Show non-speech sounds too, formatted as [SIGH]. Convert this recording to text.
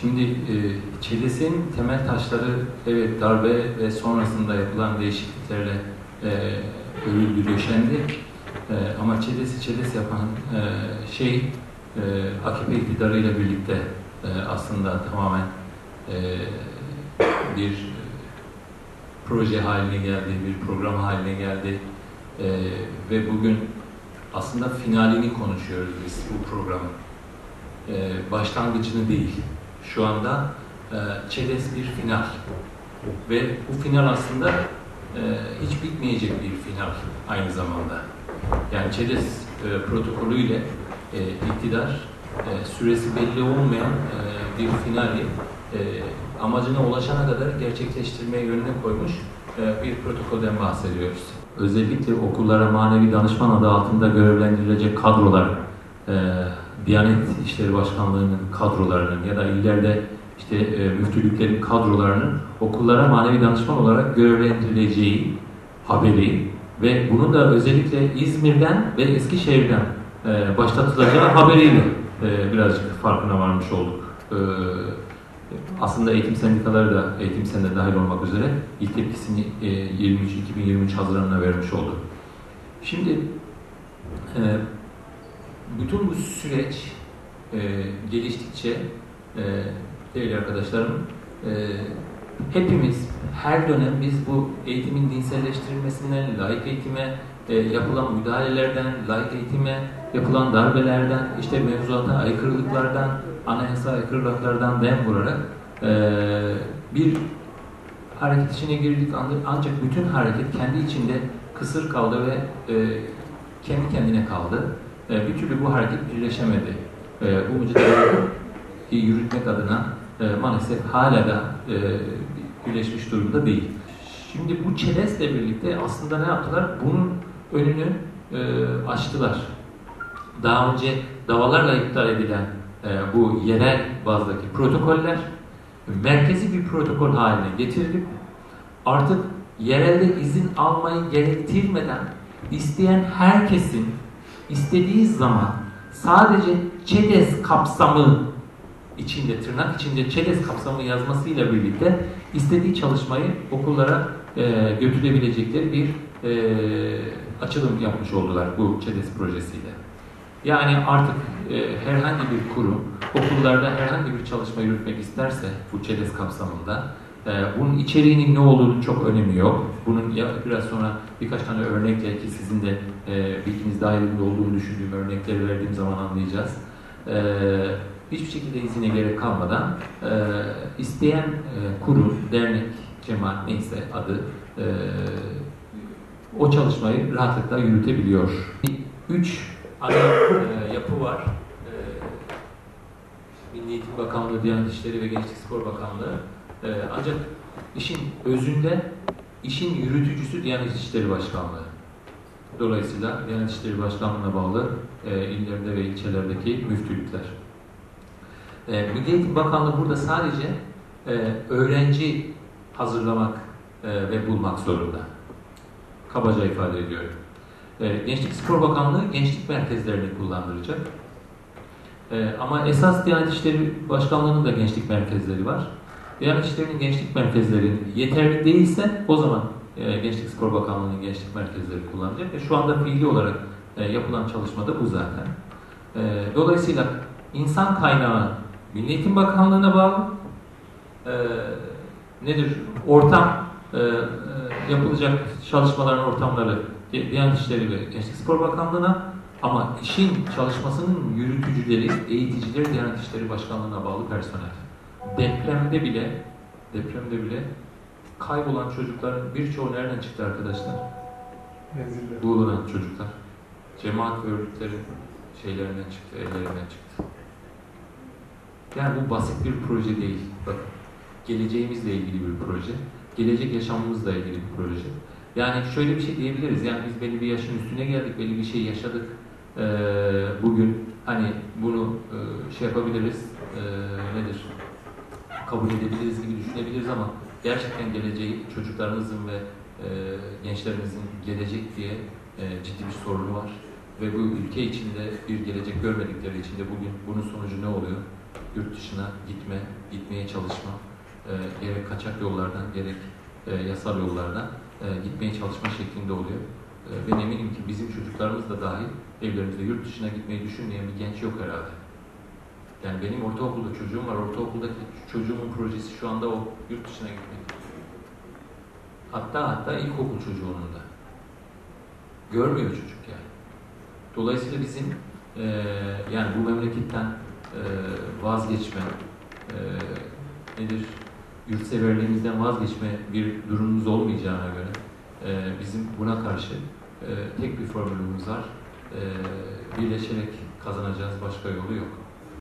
Şimdi e, ÇEDES'in temel taşları evet darbe ve sonrasında yapılan değişikliklerle e, örüldü, döşendi. E, ama ÇEDES'i ÇEDES yapan e, şey e, AKP iktidarıyla birlikte e, aslında tamamen e, bir proje haline geldi, bir program haline geldi e, ve bugün aslında finalini konuşuyoruz biz bu programın. E, başlangıcını değil. Şu anda e, ÇEDES bir final ve bu final aslında e, hiç bitmeyecek bir final aynı zamanda. Yani ÇEDES e, protokolüyle e, iktidar e, süresi belli olmayan e, bir finali e, amacına ulaşana kadar gerçekleştirmeye yönüne koymuş e, bir protokolden bahsediyoruz. Özellikle okullara manevi danışman adı altında görevlendirilecek kadrolar, e, Diyanet İşleri Başkanlığı'nın kadrolarının ya da illerde işte e, müftülüklerin kadrolarının okullara manevi danışman olarak görevlendirileceği haberi ve bunun da özellikle İzmir'den ve Eskişehir'den e, başlatılacağı haberiyle e, birazcık farkına varmış olduk. E, aslında eğitim sendikaları da eğitim senede dahil olmak üzere ilk tepkisini e, 23 2023 Haziran'ına vermiş oldu. Şimdi e, bütün bu süreç e, geliştikçe e, değerli arkadaşlarım e, hepimiz her dönem biz bu eğitimin dinselleştirilmesinden, layık eğitime e, yapılan müdahalelerden, layık eğitime yapılan darbelerden, işte mevzuata aykırılıklardan, anayasa aykırılıklardan dem vurarak e, bir hareket içine girdik ancak bütün hareket kendi içinde kısır kaldı ve e, kendi kendine kaldı. E, bir türlü bu hareket birleşemedi. E, bu mücadeleyi [COUGHS] yürütmek adına e, maalesef hala da e, birleşmiş durumda değil. Şimdi bu çelesle birlikte aslında ne yaptılar? Bunun önünü e, açtılar. Daha önce davalarla iptal edilen e, bu yerel bazdaki protokoller merkezi bir protokol haline getirdik. Artık yerelde izin almayı gerektirmeden isteyen herkesin istediği zaman sadece ÇEDES kapsamı içinde, tırnak içinde ÇEDES kapsamı yazmasıyla birlikte istediği çalışmayı okullara e, götürebilecekleri bir e, açılım yapmış oldular bu ÇEDES projesiyle. Yani artık e, herhangi bir kurum okullarda herhangi bir çalışma yürütmek isterse bu ÇEDES kapsamında bunun içeriğinin ne olduğunu çok önemi yok. Bunun biraz sonra birkaç tane örnekle ki sizin de e, bilginiz dahilinde olduğunu düşündüğüm örnekleri verdiğim zaman anlayacağız. E, hiçbir şekilde izine gerek kalmadan e, isteyen e, kurum, dernek, cemaat neyse adı o çalışmayı rahatlıkla yürütebiliyor. Üç ana yapı var. Milli Eğitim Bakanlığı, Diyanet İşleri ve Gençlik Spor Bakanlığı. E, ancak işin özünde işin yürütücüsü Diyanet İşleri Başkanlığı. Dolayısıyla Diyanet İşleri Başkanlığı'na bağlı e, illerde ve ilçelerdeki müftülükler. E, Milli Eğitim Bakanlığı burada sadece e, öğrenci hazırlamak e, ve bulmak zorunda. Kabaca ifade ediyorum. E, Gençlik Spor Bakanlığı gençlik merkezlerini kullandıracak. E, ama esas Diyanet İşleri Başkanlığı'nın da gençlik merkezleri var. Diyanet İşleri'nin gençlik merkezleri yeterli değilse o zaman e, Gençlik Spor Bakanlığı'nın gençlik merkezleri kullanacak. E, şu anda fiili olarak e, yapılan çalışmada bu zaten. E, dolayısıyla insan kaynağı Milli Eğitim Bakanlığı'na bağlı. E, nedir? Ortam e, e, yapılacak çalışmaların ortamları Diyanet İşleri ve Gençlik Spor Bakanlığı'na ama işin çalışmasının yürütücüleri, eğiticileri Diyanet İşleri Başkanlığı'na bağlı personel. Depremde bile depremde bile kaybolan çocukların birçoğu nereden çıktı arkadaşlar? Bulunan çocuklar. Cemaat ve örgütlerin şeylerinden çıktı, ellerinden çıktı. Yani bu basit bir proje değil. Bakın, geleceğimizle ilgili bir proje. Gelecek yaşamımızla ilgili bir proje. Yani şöyle bir şey diyebiliriz. Yani biz belli bir yaşın üstüne geldik, belli bir şey yaşadık. Ee, bugün hani bunu e, şey yapabiliriz, e, nedir? Kabul edebiliriz gibi düşünebiliriz ama gerçekten geleceği çocuklarımızın ve e, gençlerimizin gelecek diye e, ciddi bir sorunu var. Ve bu ülke içinde bir gelecek görmedikleri için de bugün bunun sonucu ne oluyor? yurt dışına gitme, gitmeye çalışma, e, gerek kaçak yollardan gerek e, yasal yollardan e, gitmeye çalışma şeklinde oluyor. E, ben eminim ki bizim çocuklarımız da dahil evlerimizde yurt dışına gitmeyi düşünmeyen bir genç yok herhalde. Yani benim ortaokulda çocuğum var. Ortaokuldaki çocuğumun projesi şu anda o yurt dışına gitmek. Hatta hatta ilkokul çocuğunun da. Görmüyor çocuk yani. Dolayısıyla bizim e, yani bu memleketten e, vazgeçme, e, nedir, yurtseverliğimizden vazgeçme bir durumumuz olmayacağına göre e, bizim buna karşı e, tek bir formülümüz var. E, birleşerek kazanacağız, başka yolu yok.